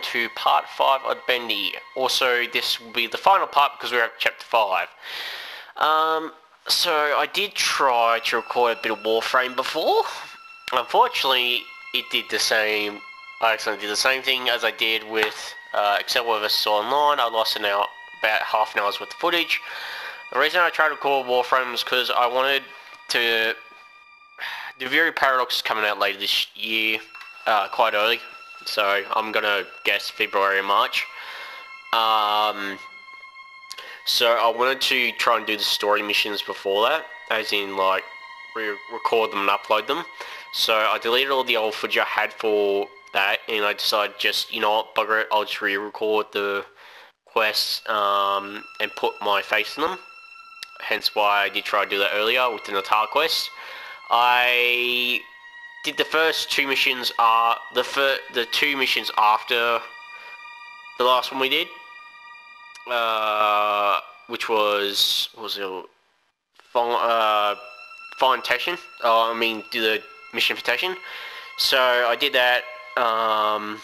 to part 5 of Bendy. Also, this will be the final part because we're at chapter 5. Um, so I did try to record a bit of Warframe before. Unfortunately, it did the same, I accidentally did the same thing as I did with uh, Excel vs Online. I lost an hour, about half an hour's worth of footage. The reason I tried to record Warframe was because I wanted to... The Duviri Paradox is coming out later this year, uh, quite early, so I'm gonna guess February March. Um, so I wanted to try and do the story missions before that, as in like re record them and upload them. So I deleted all the old footage I had for that, and I decided just you know what, bugger it, I'll just re-record the quests um, and put my face in them. Hence why I did try to do that earlier with the Natah quest. I did the first two missions are the fir the two missions after the last one we did, uh, which was was it uh, find Teshin. Oh, I mean, do the mission for Teshin. So I did that, um,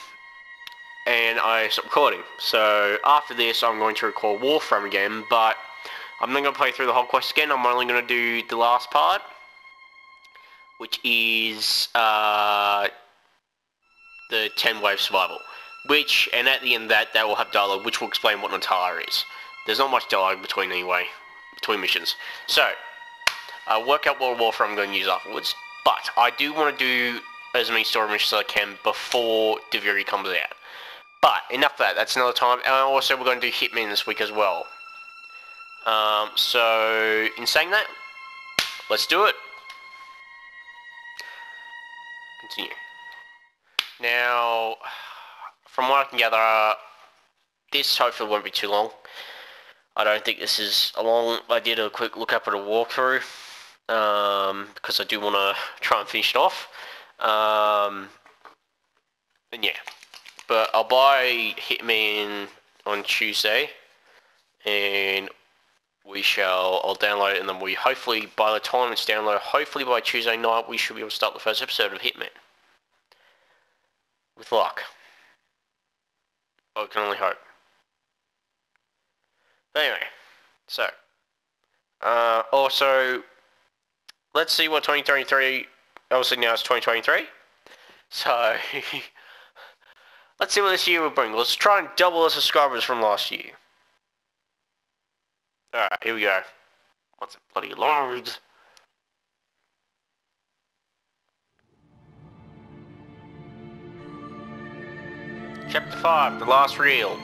and I stopped recording. So after this, I'm going to record Warframe again, but I'm not going to play through the whole quest again. I'm only going to do the last part which is uh, the 10 wave survival. Which, and at the end of that, that will have dialogue, which will explain what Natala is. There's not much dialogue between anyway, between missions. So, I'll work out what Warframe I'm going to use afterwards. But, I do want to do as many story missions as I can before Duviri comes out. But, enough of that, that's another time. And also, we're going to do Hitman this week as well. Um, so, in saying that, let's do it. Continue. Now, from what I can gather, this hopefully won't be too long. I don't think this is a long... I did a quick look up at a walkthrough um, because I do want to try and finish it off. Um, and yeah, but I'll buy Hitman on Tuesday and we shall, I'll download it and then we hopefully, by the time it's downloaded, hopefully by Tuesday night, we should be able to start the first episode of Hitman. With luck. I can only hope. But anyway, so, uh, also, let's see what 2023, obviously now it's 2023, so, let's see what this year will bring. Let's try and double the subscribers from last year. Alright, here we go. What's it bloody loads? Chapter 5, The Last Reel.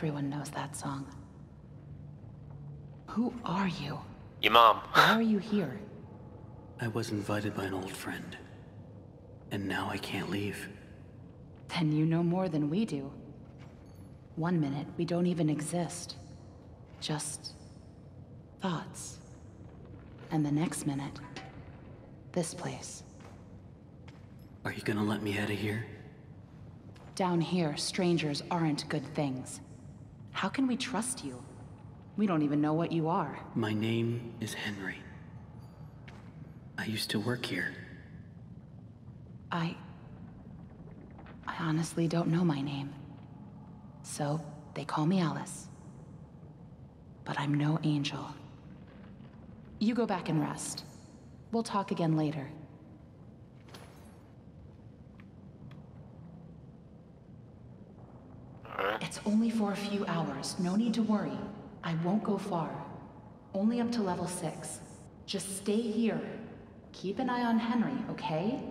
Everyone knows that song. Who are you? Your mom. Why are you here? I was invited by an old friend. And now I can't leave. Then you know more than we do. One minute, we don't even exist. Just... thoughts. And the next minute, this place. Are you gonna let me out of here? Down here, strangers aren't good things. How can we trust you? We don't even know what you are. My name is Henry. I used to work here. I... I honestly don't know my name. So, they call me Alice. But I'm no angel. You go back and rest. We'll talk again later. It's only for a few hours. No need to worry. I won't go far. Only up to level 6. Just stay here. Keep an eye on Henry, okay?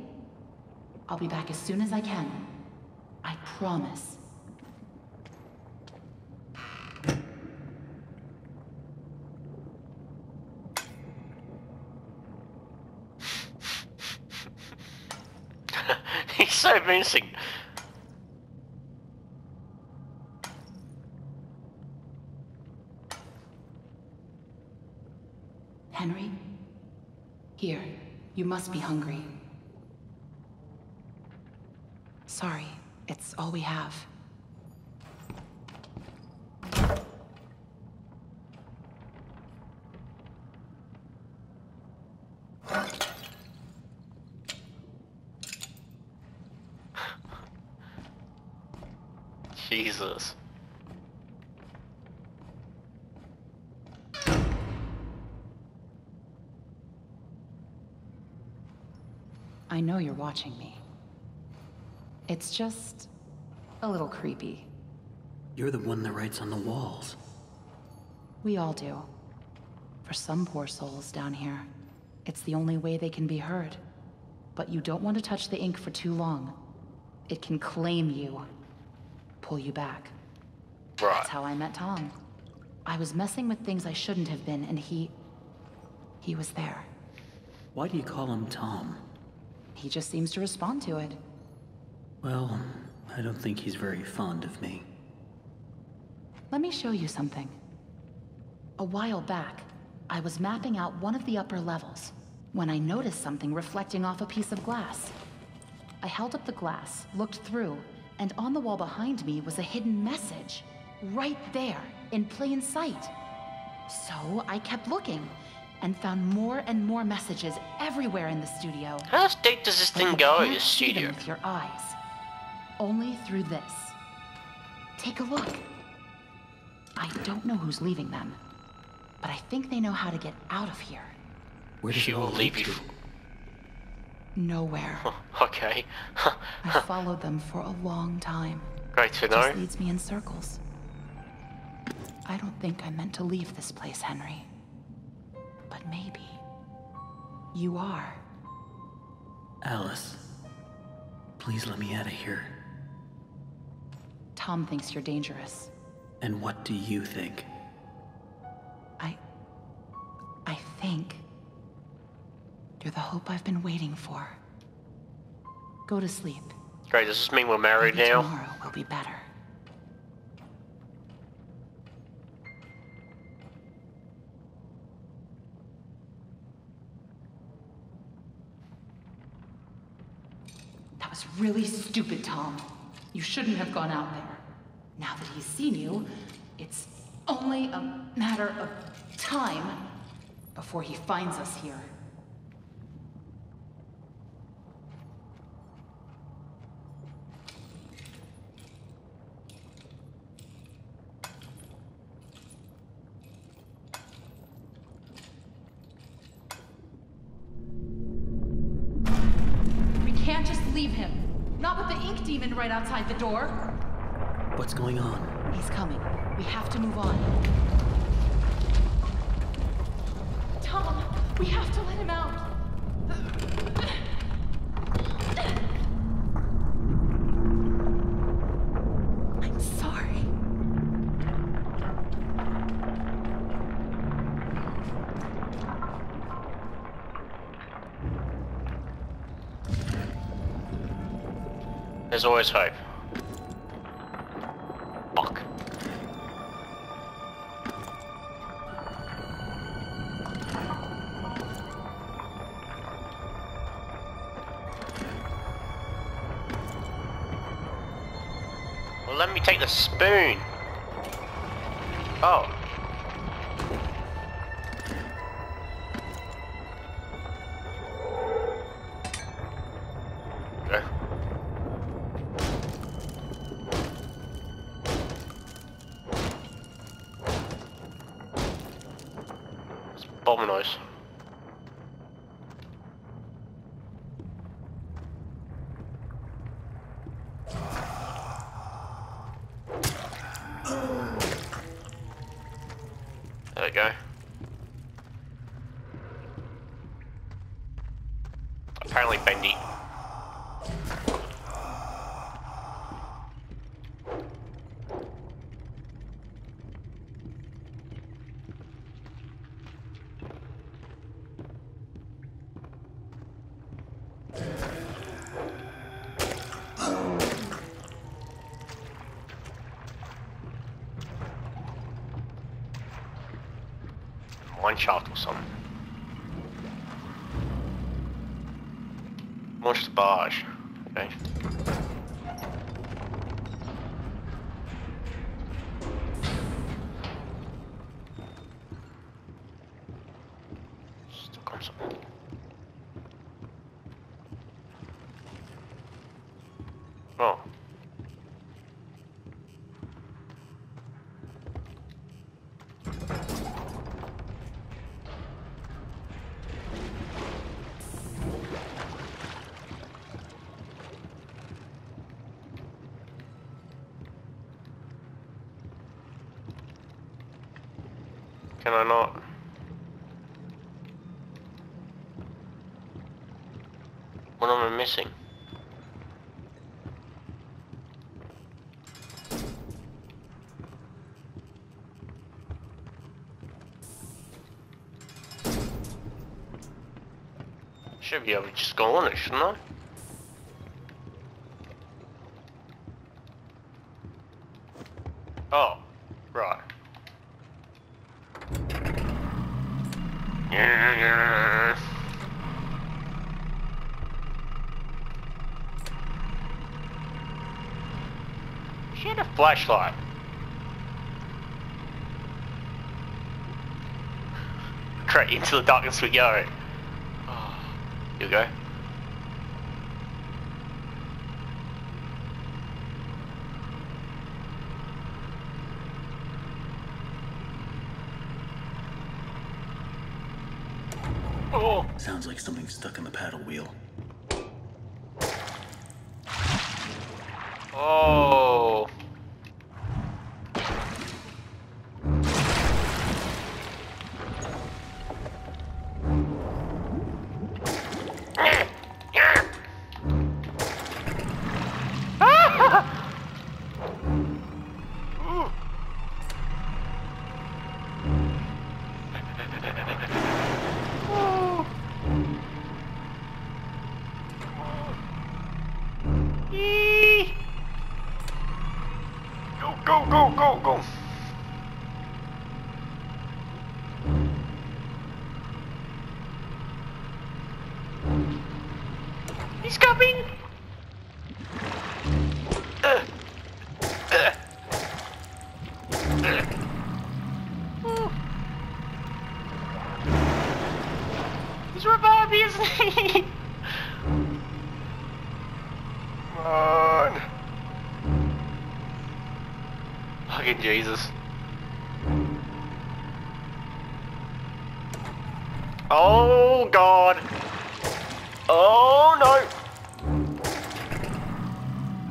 I'll be back as soon as I can. I promise. He's so menacing. You must be hungry. Sorry, it's all we have. Jesus. I know you're watching me. It's just... a little creepy. You're the one that writes on the walls. We all do. For some poor souls down here, it's the only way they can be heard. But you don't want to touch the ink for too long. It can claim you. Pull you back. Right. That's how I met Tom. I was messing with things I shouldn't have been, and he... He was there. Why do you call him Tom? He just seems to respond to it. Well, I don't think he's very fond of me. Let me show you something. A while back, I was mapping out one of the upper levels when I noticed something reflecting off a piece of glass. I held up the glass, looked through, and on the wall behind me was a hidden message. Right there, in plain sight. So I kept looking, and found more and more messages everywhere in the studio. How deep does this thing you go, can't this them studio? with your eyes. Only through this. Take a look. I don't know who's leaving them, but I think they know how to get out of here. Where does She will all leave lead you. to? Nowhere. Okay. I followed them for a long time. Great to know. It just leads me in circles. I don't think I meant to leave this place, Henry. But maybe. You are. Alice, please let me out of here. Tom thinks you're dangerous. And what do you think? I. I think. You're the hope I've been waiting for. Go to sleep. Great, does this mean we're married Maybe now? tomorrow will be better. That was really stupid, Tom. You shouldn't have gone out there. Now that he's seen you, it's only a matter of time before he finds us here. We can't just leave him. Not with the ink demon right outside the door. What's going on? He's coming. We have to move on. Tom, we have to let him out. There's always hope. Fuck. Well, let me take the spoon. Shaft or something. Launch the barge. Okay. Oh. Can I not? What am I missing? Should be able to just go on it, shouldn't I? Oh, right. Yeah, yeah. She had a flashlight. Great, into the darkness we go. Oh, here we go. Oh. Sounds like something stuck in the paddle wheel. Go, go, go, Jesus. Oh God. Oh no.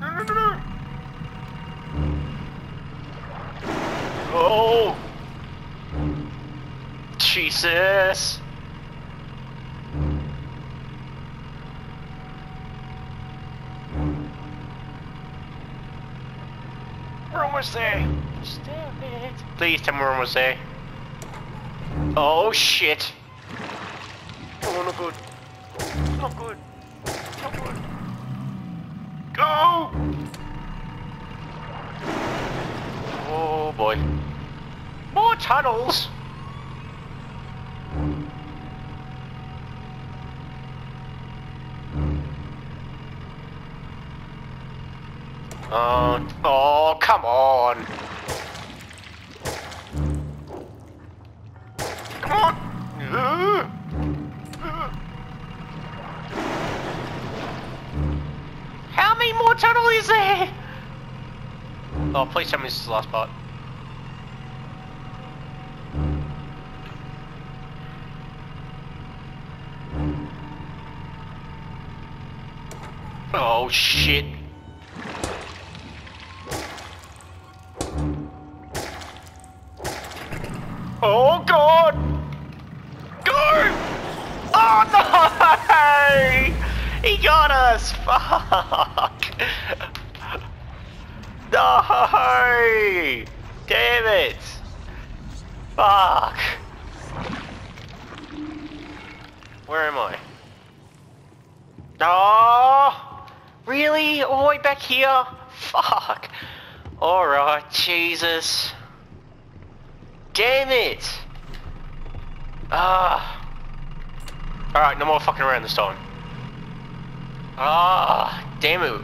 No, no, no, no. Oh. Jesus. We're almost there. Stop it. Please tell me we're almost there. Oh shit. Oh, not good. Not good. Not good. Go! Oh boy. More tunnels! Oh, oh, come on. Come on. Ugh. Ugh. How many more tunnel is there? Please tell me this is the last part. Oh shit. Oh god! Go! Oh no! He got us! Fuck! Damn it! Fuck! Where am I? Oh! Really? All the way back here? Fuck! Alright, Jesus. Damn it! Ah. Alright, no more fucking around this time. Ah, damn it.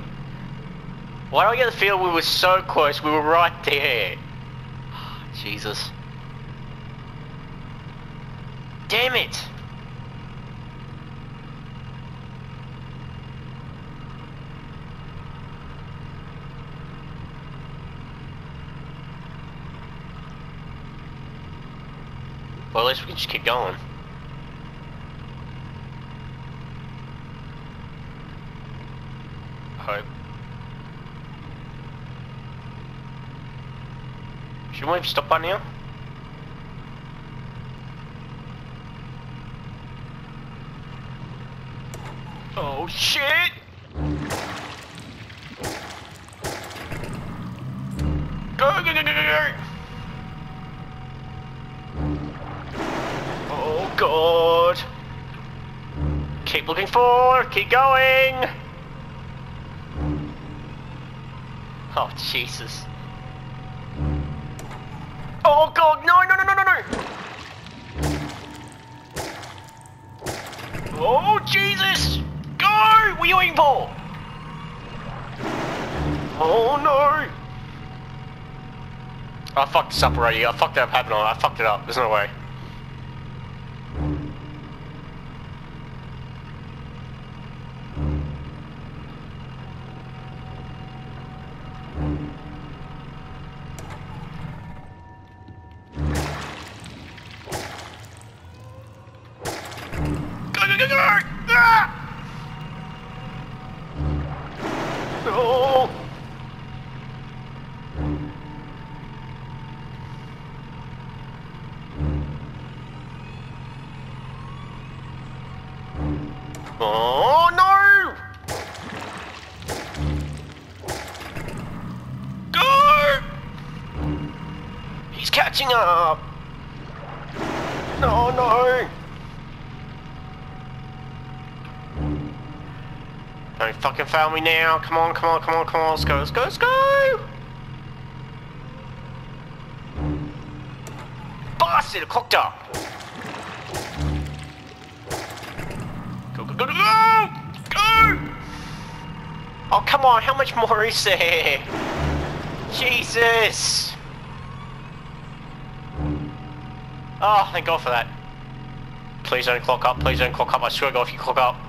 Why do I get the feel we were so close? We were right there. Jesus. Damn it! Well, at least we can just keep going. Hope. Shouldn't we stopped by now? Oh shit! Go, go, go, go, go! Oh god! Keep looking forward, keep going! Oh Jesus. Jesus! Go! What are you waiting for? Oh no! I fucked this up already. I fucked it up happening. I fucked it up. There's no way. Fail me now. Come on, come on, come on, come on. Let's go, let's go, let's go! Bastard, cocked up! Go, go, go, go, go! Go! Oh, come on, how much more is there? Jesus! Oh, thank God for that. Please don't clock up, please don't clock up. I swear to God if you clock up.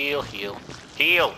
Heal, heal, heal.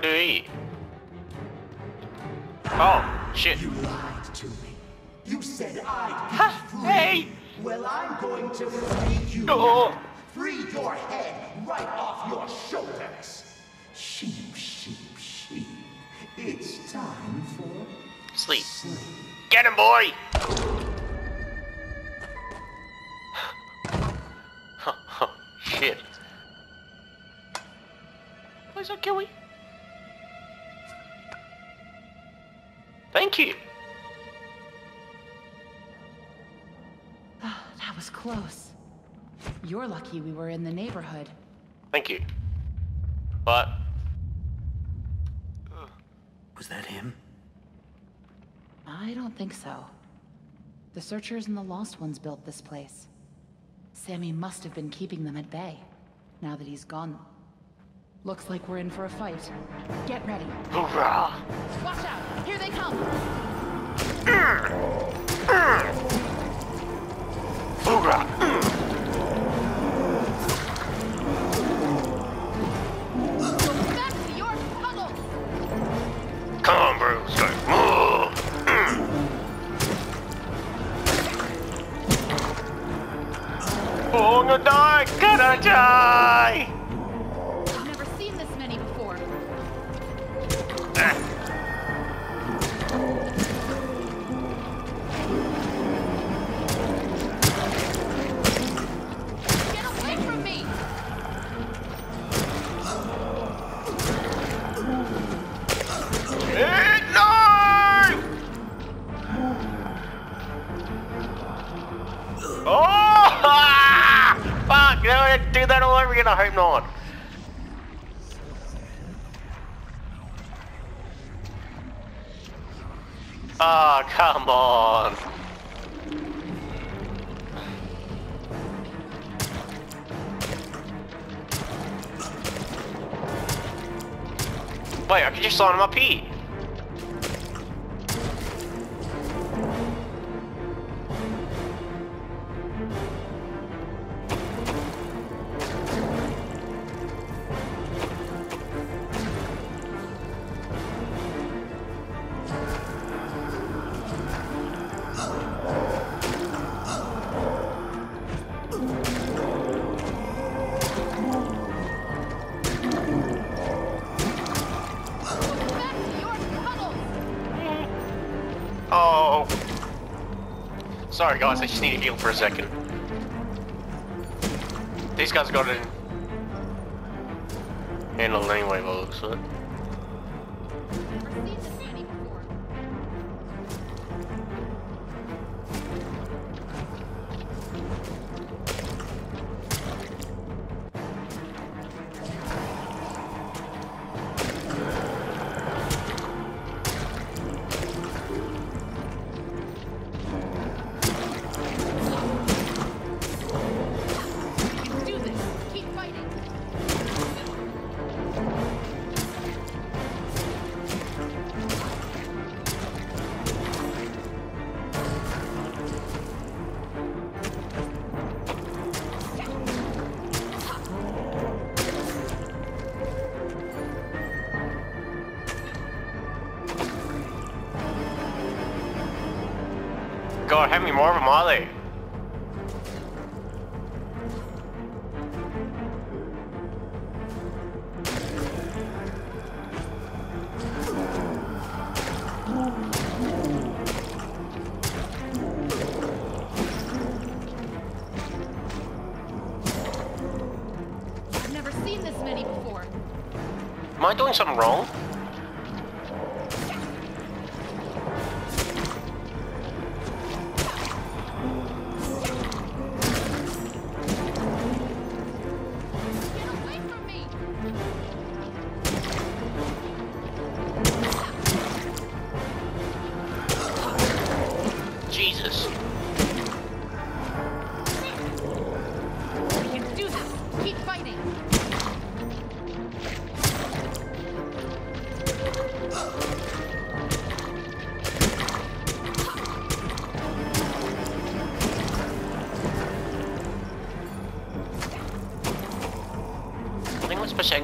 What do you eat? Oh, shit. You lied to me. You said I'd Ha, be free. hey! Well, I'm going to free you. Oh. Free your head right off your shoulders. Sheep, sheep, sheep. It's time for Sleep. sleep. Get him, boy! Lucky we were in the neighborhood. Thank you. But Was that him? I don't think so. The Searchers and the Lost Ones built this place. Sammy must have been keeping them at bay, now that he's gone. Looks like we're in for a fight. Get ready. hoorah! Watch out! Here they come! Hoorah! Gonna! Gonna die! That all over again. I hope not. Oh, ah, come on. Wait, I can just sign him up here. Sorry, guys. I just need to heal for a second. These guys got it handled anyway, by the looks of it. I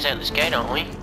exit this gate, aren't we?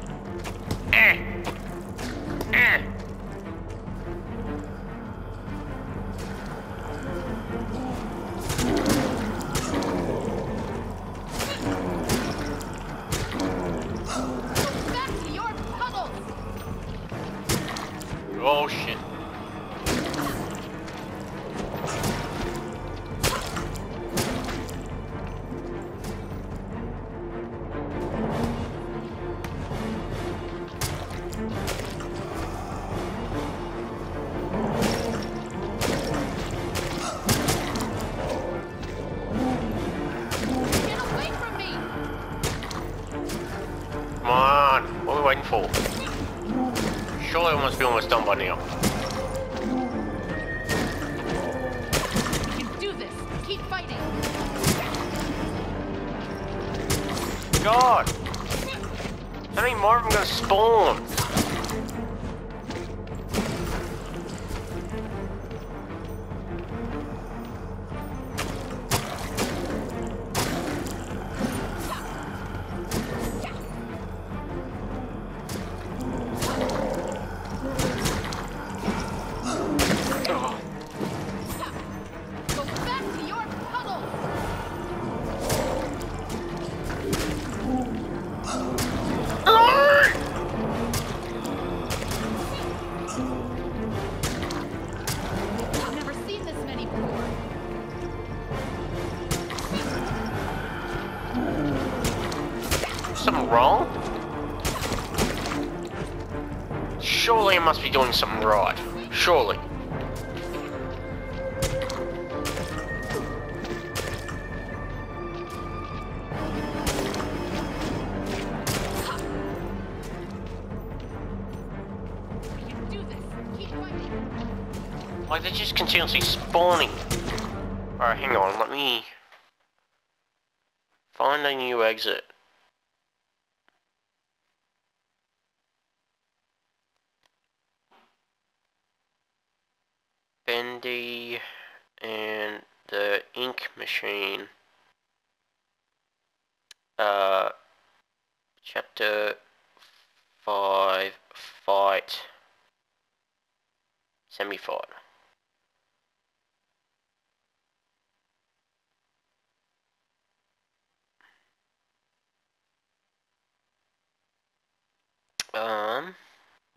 Doing something right. Surely. Like they're just continuously spawning. Alright, hang on, let me find a new exit. Bendy and the ink machine. Uh, chapter 5, fight, semi-fight. Um,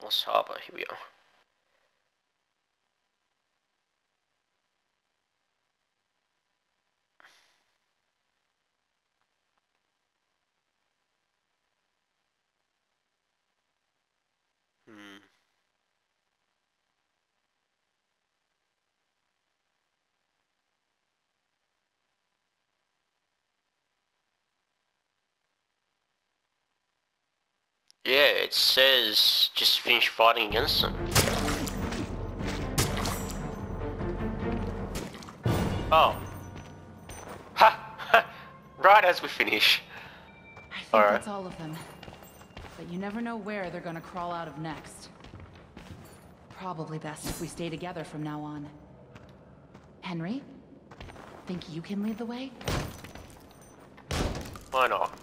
Lost Harbor, here we go. Hmm. Yeah, it says just finish fighting against them. Oh. Ha! right as we finish. I think Alright. that's all of them. But you never know where they're gonna crawl out of next. Probably best if we stay together from now on. Henry? Think you can lead the way? Why not?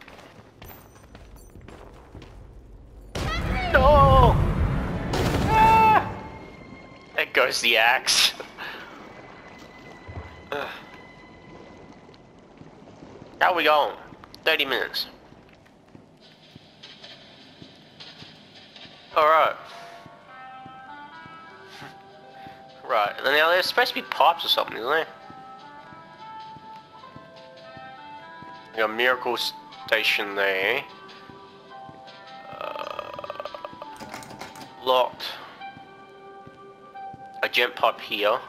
The axe. How we going? 30 minutes. Alright. Right, and now there's supposed to be pipes or something, isn't there? Got Miracle Station there. Uh, locked. Jet pipe here.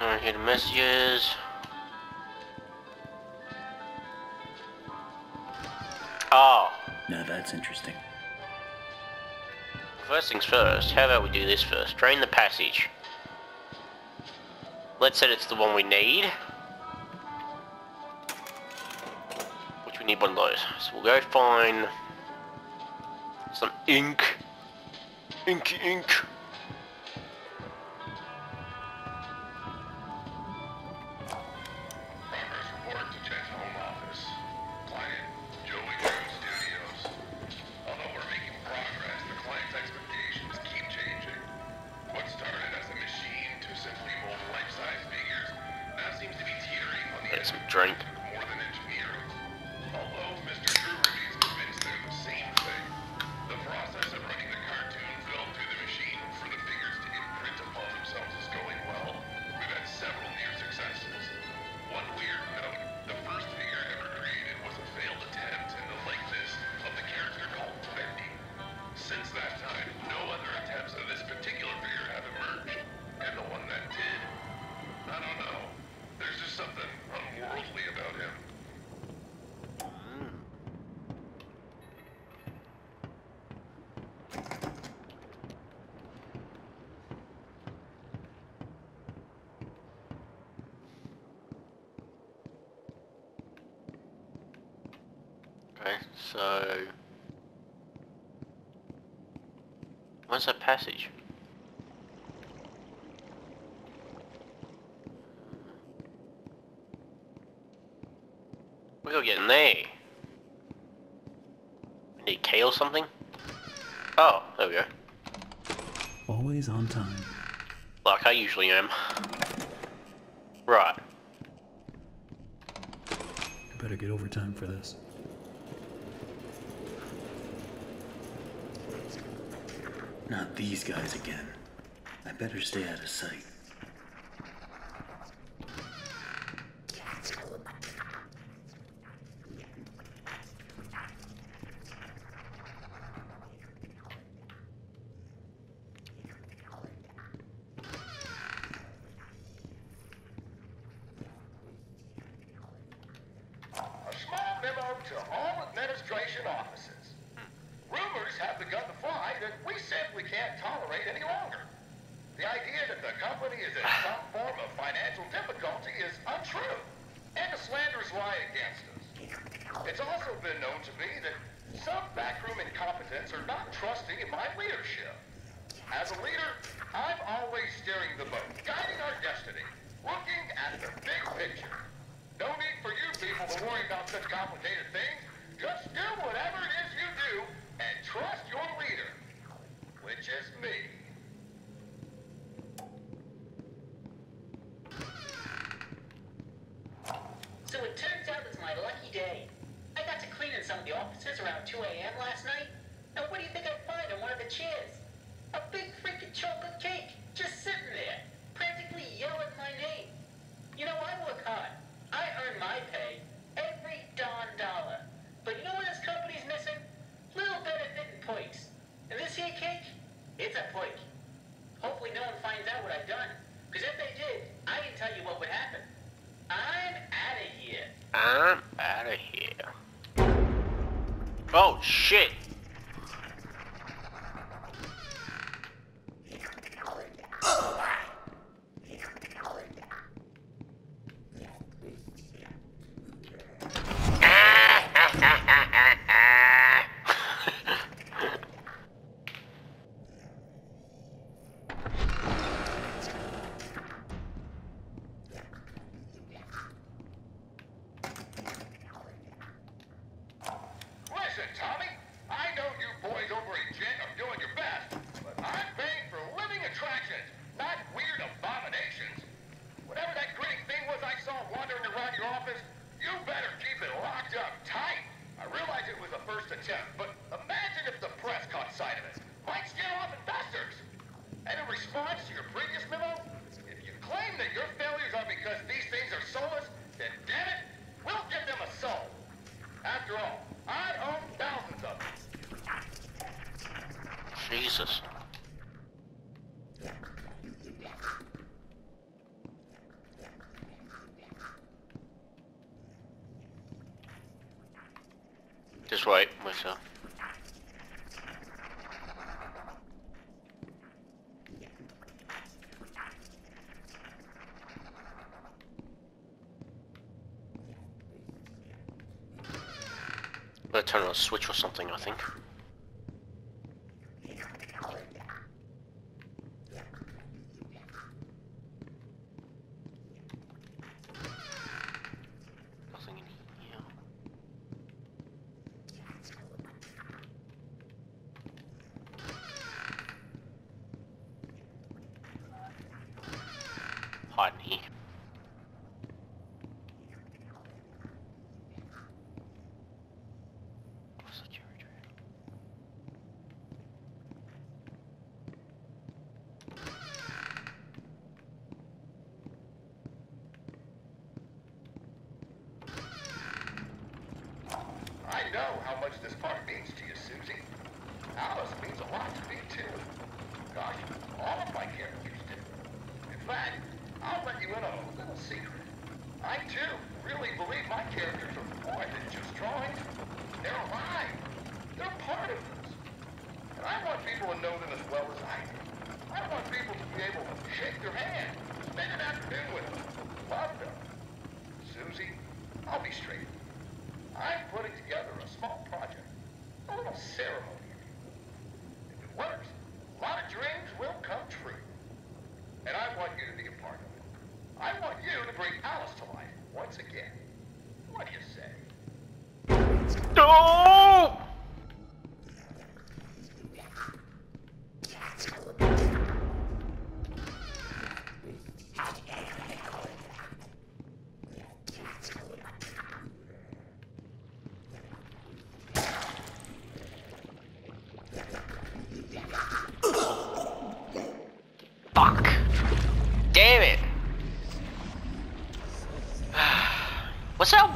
No hidden messages. Oh, Now that's interesting. First things first, how about we do this first? Drain the passage. Let's say it's the one we need. Need one of those. So we'll go find some ink. Inky ink. Okay, so... Where's that passage? We gotta get in there. We need K or something? Oh, there we go. Always on time. Like I usually am. Right. I better get overtime for this. these guys again. I better stay out of sight. some of the offices around 2 a.m. last night, and what do you think I find on one of the chairs? A big freaking chocolate cake. Oh, shit. the turn on a switch or something, I think.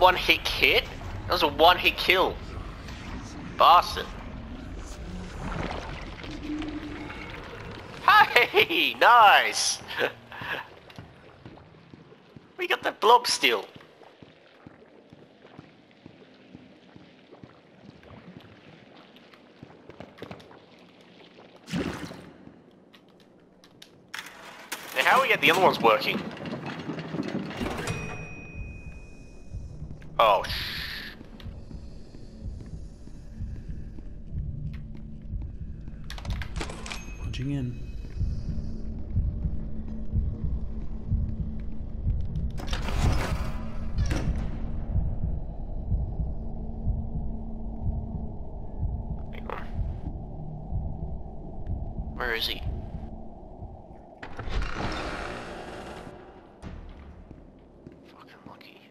One hit hit? That was a one hit kill. Bastard. Hey, nice. we got the blob still. Now how we get the other ones working? Oh, sh. Punching in. Hang on. Where is he? Fucking lucky.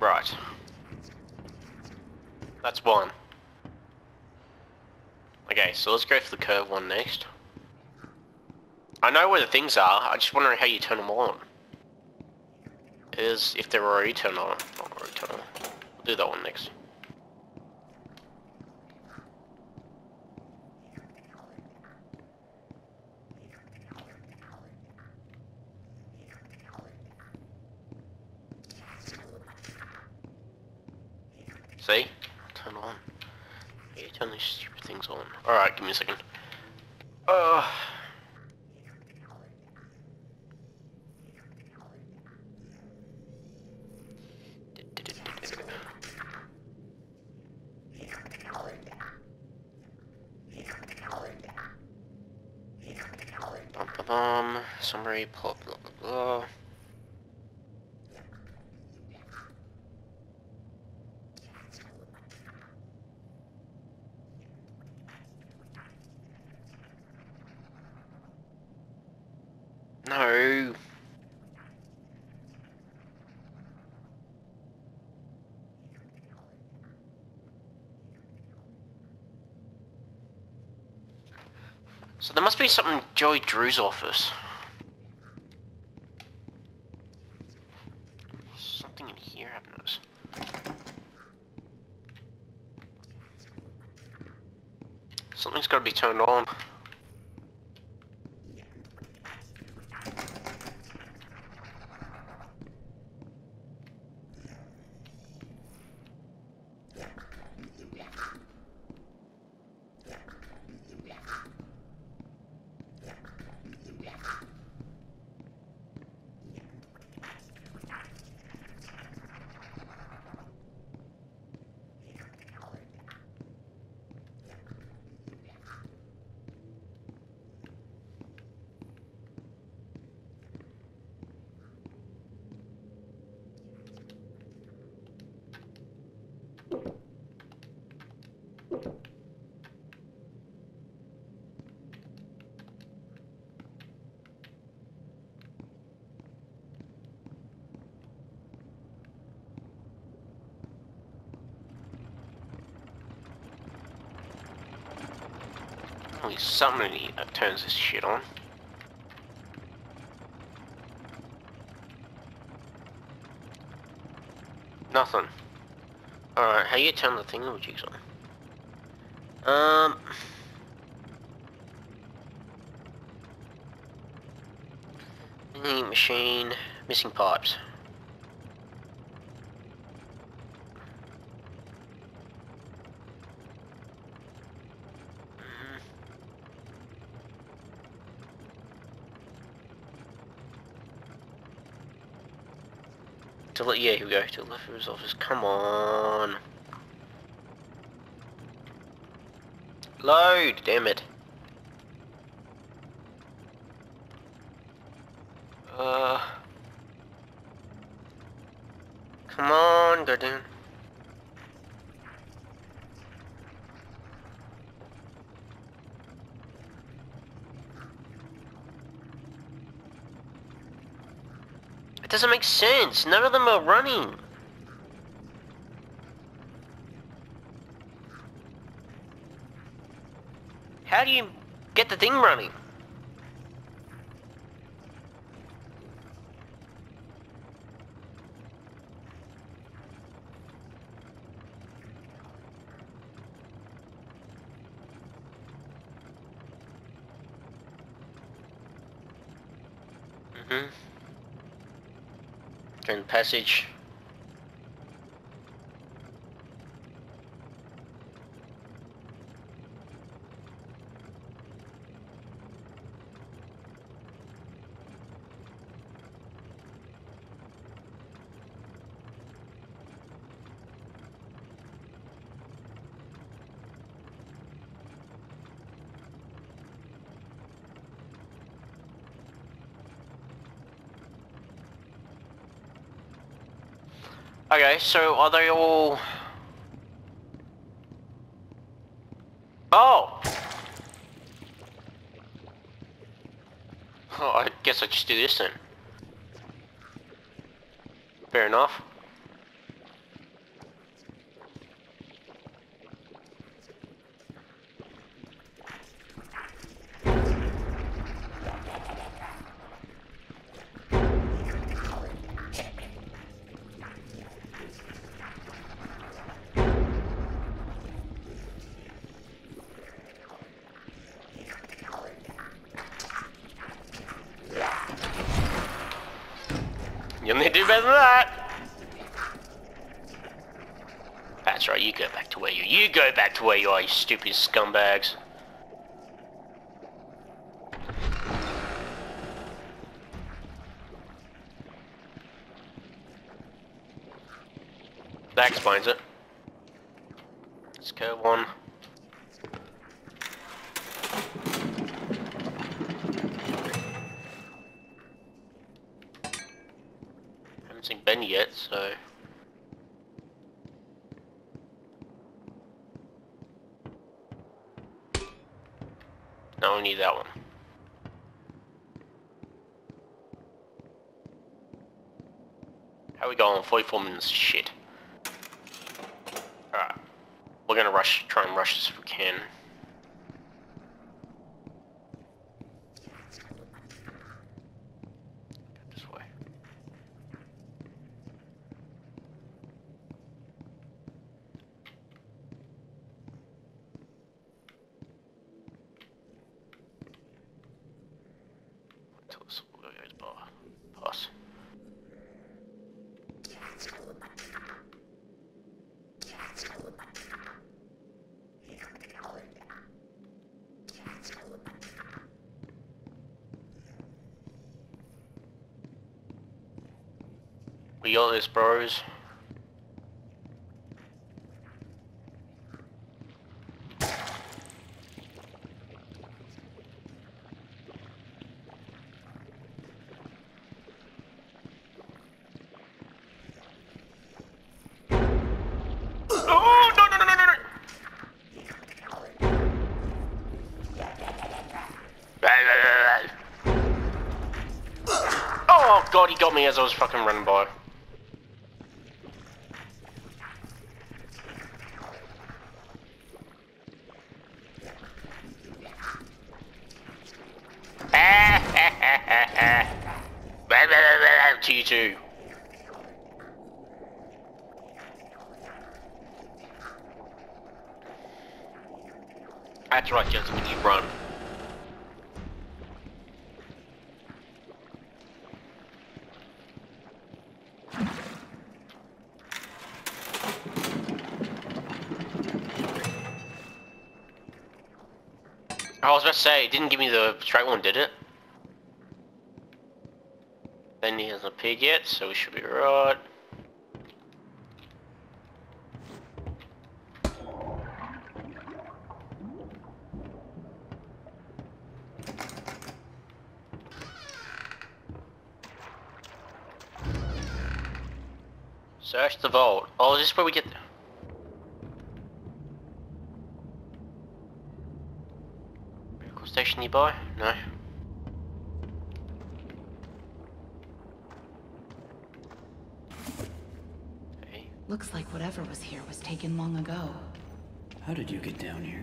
Right. That's one. Okay, so let's go for the curve one next. I know where the things are, I just wondering how you turn them on. Is if they're already turned on. On. We'll do that one next. See? Turn on. Yeah, turn these stupid things on. Alright, give me a second. Uh. Bum. Summary, blah, blah, blah, blah. No. So there must be something in Joey Drew's office. Something in here noticed. Something's got to be turned on. That turns this shit on. Nothing. Alright, how you turn the thing jigs on? Um... Machine, missing pipes. Yeah, here we go. Deliverer's office. Come on. Load, damn it. Uh. Come on, go down. It doesn't make sense. None of them are running. How do you get the thing running? Mm-hmm. Turn the passage. Okay, so are they all... Oh! Oh, I guess I just do this then. Fair enough. You'll need to do better than that. That's right, you go back to where you go back to where you are, you stupid scumbags. That explains it. Let's go on. Haven't seen Ben yet, so... No, we need that one. 44 minutes, shit. Alright. We're gonna rush, try and rush this if we can. This way. Until this goes by. Pass. This, bros. Oh. Oh god, he got me as I was fucking running by. say, it didn't give me the straight one, did it? Then he hasn't appeared yet, so we should be right. Search the vault. Oh, is this where we get station nearby? No. Okay. Looks like whatever was here was taken long ago. How did you get down here?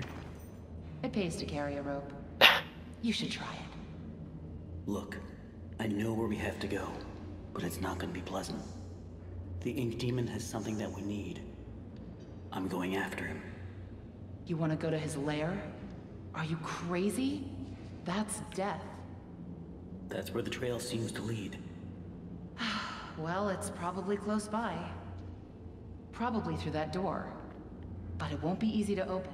It pays to carry a rope. You should try it. Look, I know where we have to go, but it's not gonna be pleasant. The Ink Demon has something that we need. I'm going after him. You want to go to his lair? Are you crazy? That's death. That's where the trail seems to lead. Well, it's probably close by. Probably through that door. But it won't be easy to open.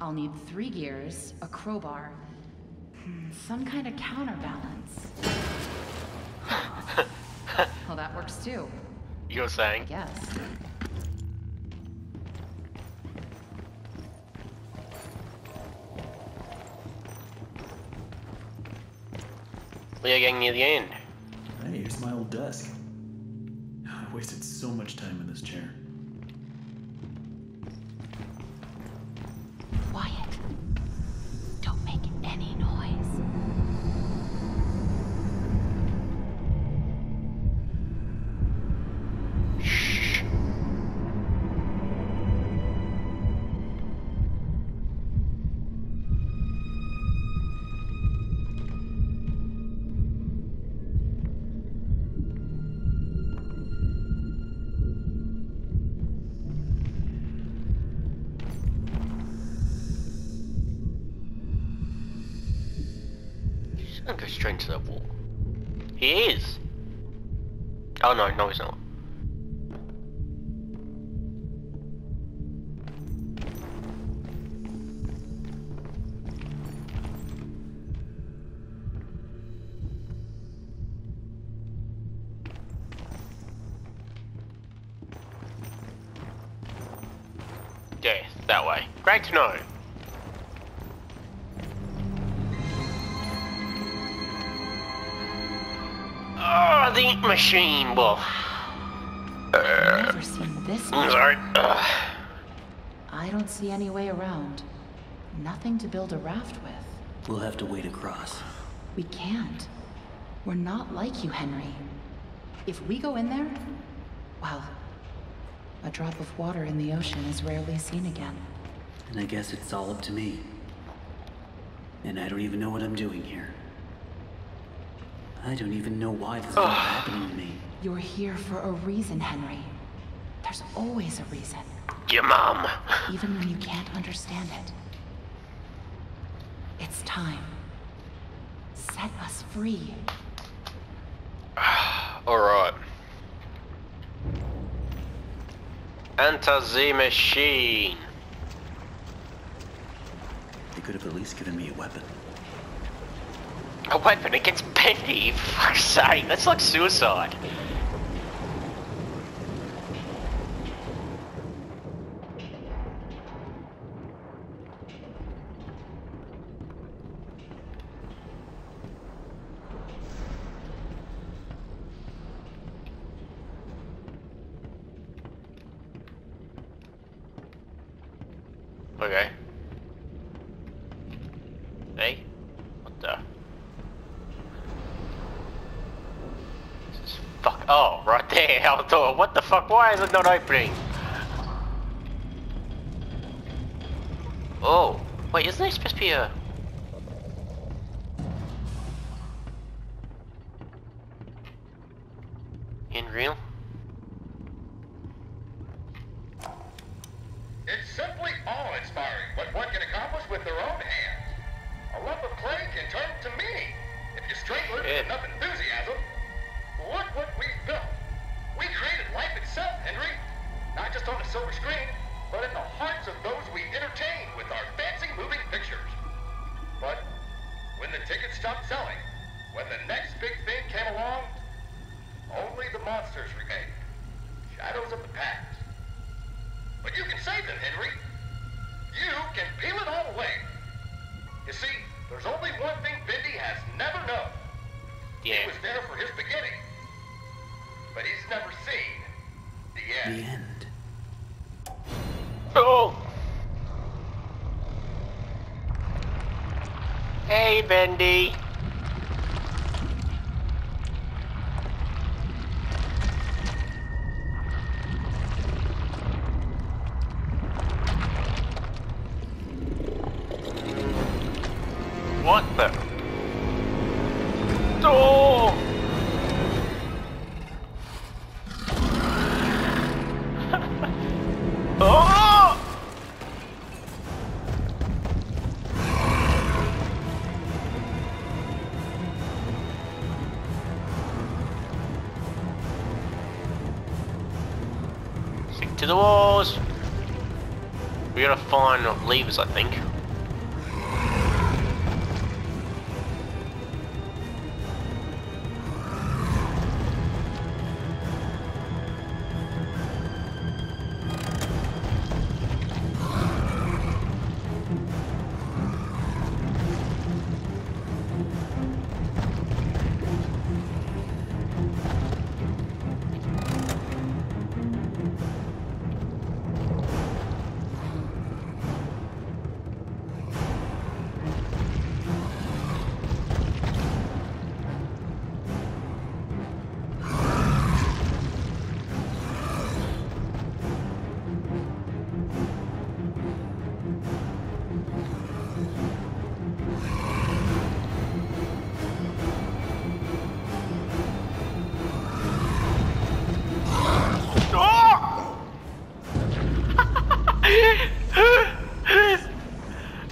I'll need three gears, a crowbar, hmm, some kind of counterbalance. well, that works too, You're saying? guess. We are getting near the end. Hey, here's my old desk. I wasted so much time in this chair. No, no he's not. Yeah, that way. Great to know. Machine. I've never seen this I'm much. sorry. Ugh. I don't see any way around. Nothing to build a raft with. We'll have to wade across. We can't. We're not like you, Henry. If we go in there, well, a drop of water in the ocean is rarely seen again. And I guess it's all up to me. And I don't even know what I'm doing here. I don't even know why this is ah. happening to me. You're here for a reason, Henry. There's always a reason, Your mom. even when you can't understand it. It's time. Set us free. Alright. Enter the machine. They could have at least given me a weapon. A weapon against Bendy, fuck's sake, that's like suicide. Okay. Hey? What the? This is fuck. Oh, right there. I thought, Why is it not opening? Oh, wait, isn't there supposed to be a? Shadows of the past. But you can save them, Henry. You can peel it all away. You see, there's only one thing Bendy has never known. He was there for his beginning. But he's never seen The end. The end. end. Oh! Hey, Bendy. Levers, I think.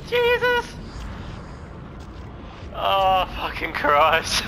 Jesus! Oh, fucking Christ.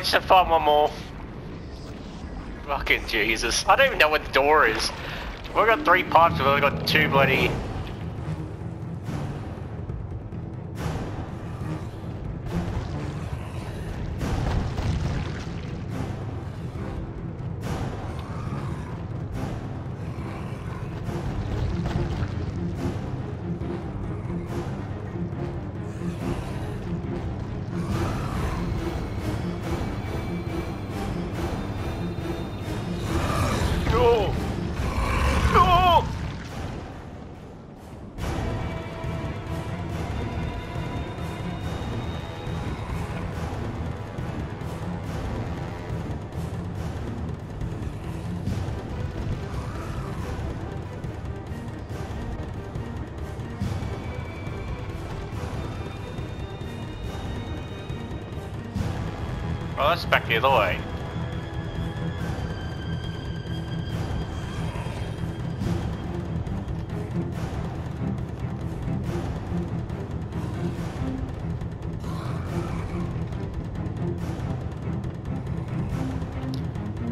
Just to find one more. Fucking Jesus. I don't even know what the door is. We've got three pipes, we've only got two bloody... back the other way.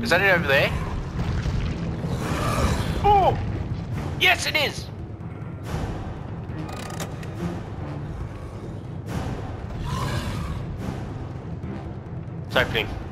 Is that it over there? Oh! Yes, it is! It's opening.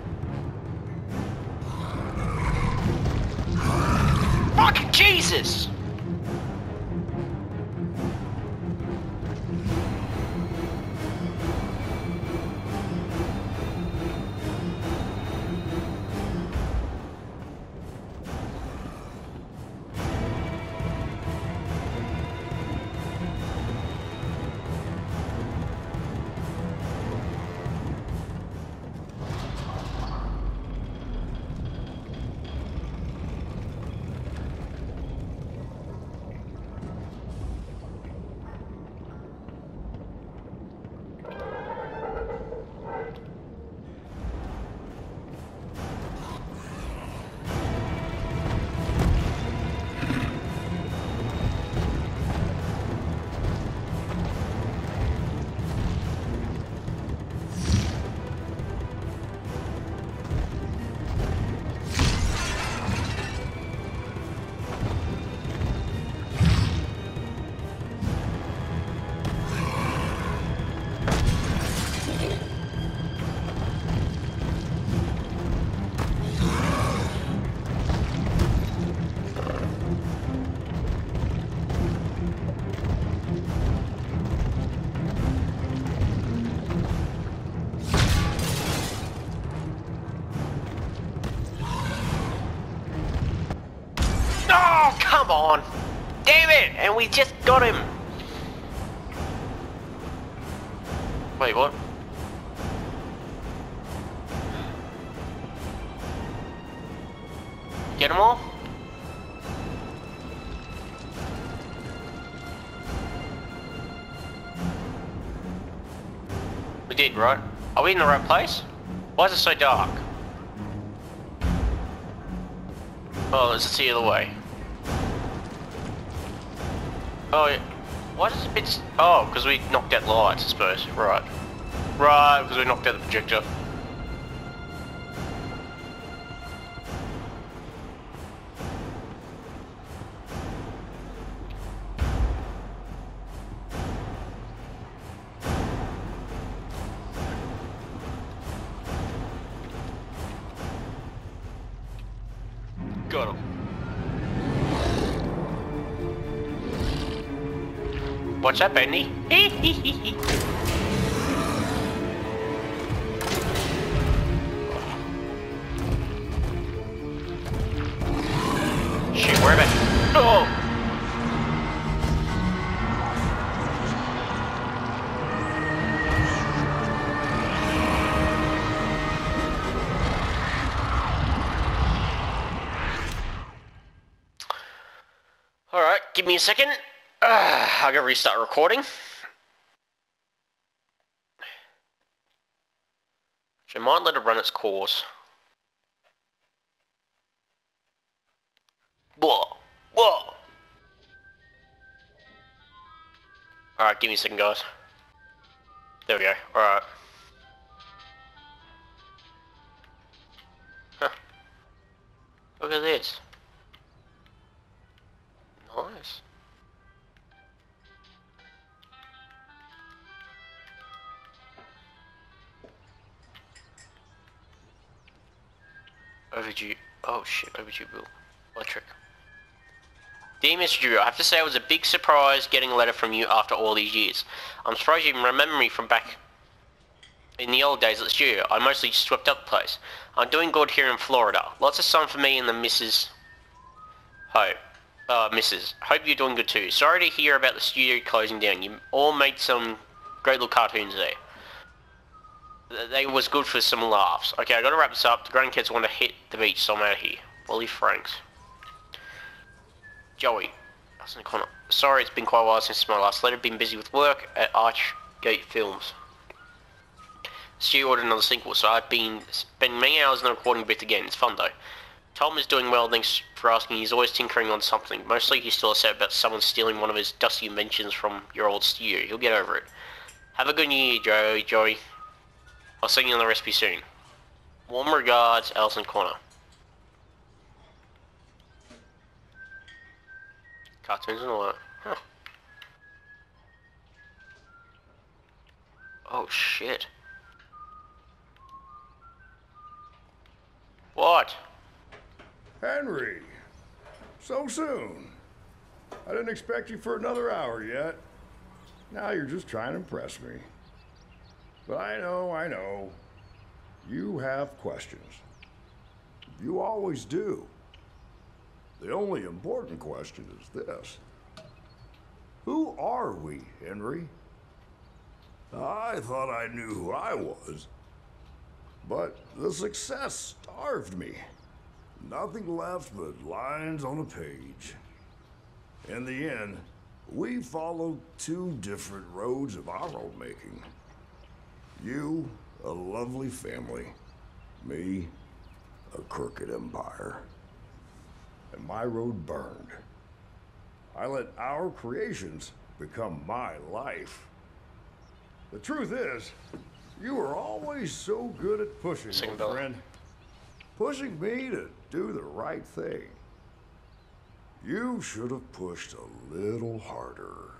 We just got him. Wait, what? Get them all? We did, right? Are we in the right place? Why is it so dark? Oh, let's see the other way. Oh, yeah. Why does it bit... Oh, because we knocked out lights, I suppose. Right. Right, because we knocked out the projector. What's up, Benny? Shit, where am I? Oh! Alright, give me a second. Uh, I gotta restart recording. Actually, I might let it run its course. Whoa! Whoa! Alright, give me a second, guys. There we go. Alright. Huh. Look at this. Overdue. Oh shit, overdue bill. Electric. Dear Mr. Drew, I have to say it was a big surprise getting a letter from you after all these years. I'm surprised you even remember me from back in the old days at the studio. I mostly just swept up the place. I'm doing good here in Florida. Lots of sun for me and the Mrs. Hope. Uh, Mrs. Hope you're doing good too. Sorry to hear about the studio closing down. You all made some great little cartoons there. Th- They was good for some laughs. Okay, I gotta wrap this up. The grandkids want to hit the beach, so I'm out here. Wally Franks. Joey. Sorry, it's been quite a while since my last letter. Been busy with work at Archgate Films. Stu ordered another sequel, so I've been spending many hours in the recording bit again. It's fun though. Tom is doing well, thanks for asking. He's always tinkering on something. Mostly he's still upset about someone stealing one of his dusty inventions from your old studio. He'll get over it. Have a good new year, Joey. Joey. I'll send you on the recipe soon. Warm regards, Allison Connor. Cartoons and all that. Huh. Oh shit. What? Henry, so soon. I didn't expect you for another hour yet. Now you're just trying to impress me. But I know, I know. You have questions. You always do. The only important question is this Who are we, Henry? I thought I knew who I was. But the success starved me. Nothing left but lines on a page. In the end, we followed two different roads of our own making. You, a lovely family. Me, a crooked empire. And my road burned. I let our creations become my life. The truth is, you were always so good at pushing, my bell. friend. Pushing me to do the right thing. You should have pushed a little harder.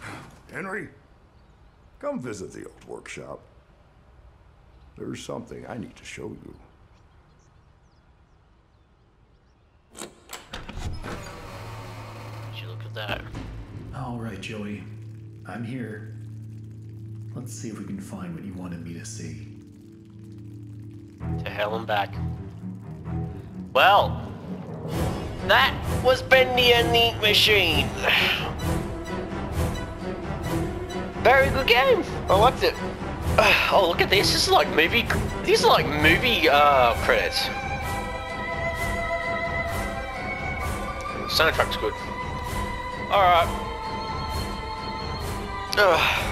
Henry, come visit the old workshop. There's something I need to show you. Would you look at that? All right, Joey. I'm here. Let's see if we can find what you wanted me to see. To hell and back. Well, that was Bendy and the Ink Machine. Very good game. I liked it. Oh, look at this. This is like movie. These are like movie uh, credits. Soundtrack's good. Alright.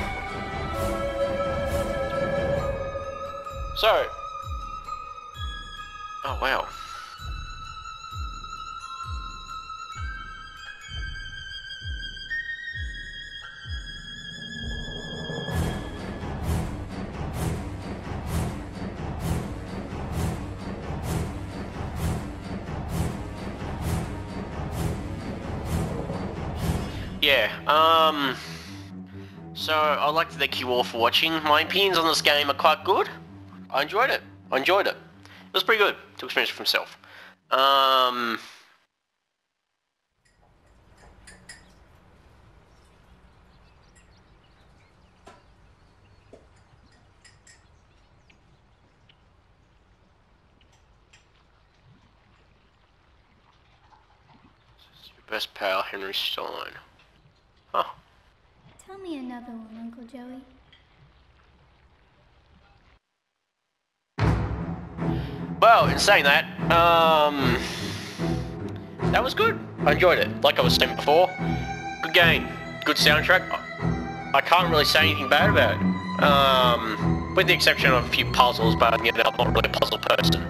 So. Oh, wow. All for watching. My opinions on this game are quite good. I enjoyed it. I enjoyed it. It was pretty good to experience for himself. Um... Best pal, Henry Stein. Huh. Tell me another one, Uncle Joey. Well, in saying that, um, that was good. I enjoyed it. Like I was saying before, good game, good soundtrack. I can't really say anything bad about it. Um, with the exception of a few puzzles, but you know, I'm not really a puzzle person.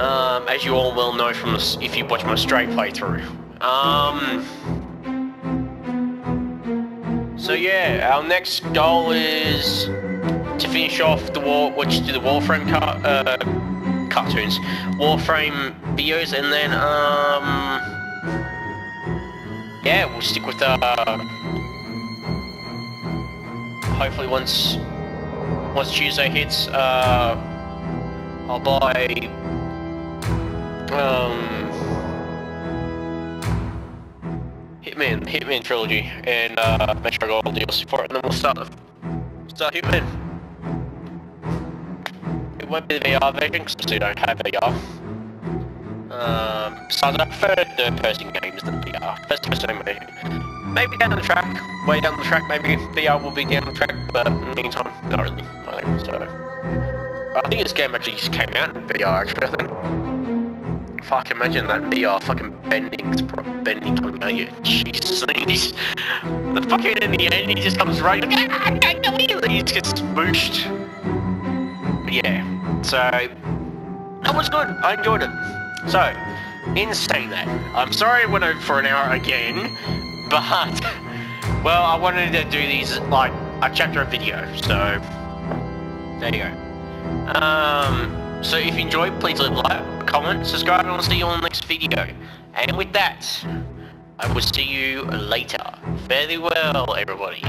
Um, as you all well know from if you watch my straight playthrough. Um, so yeah, our next goal is to finish off the war, which do the Warframe car, uh, cartoons, Warframe videos, and then um, yeah, we'll stick with uh, hopefully once once Tuesday hits, uh, I'll buy um. Hitman, Hitman trilogy, and uh, make sure I got all the DLC for it, and then we'll start the start Hitman. Won't be the VR version because still don't have VR. Um, besides, I prefer third-person games than VR. First person maybe. Maybe down the track, way down the track, maybe VR will be down the track, but in the meantime, not really. I think so. I think this game actually just came out in VR. Actually, I think. Fuck, imagine that VR fucking Bendy, Bendy coming at you. Jesus, the fucking in the end, he just comes right, ah, he just gets smooshed. But yeah, so, that was good, I enjoyed it. So, in saying that, I'm sorry I went over for an hour again, but, well, I wanted to do these, like, a chapter of video, so, there you go. Um, so if you enjoyed, please leave a like, comment, subscribe, and I'll see you on the next video. And with that, I will see you later. Very well, everybody.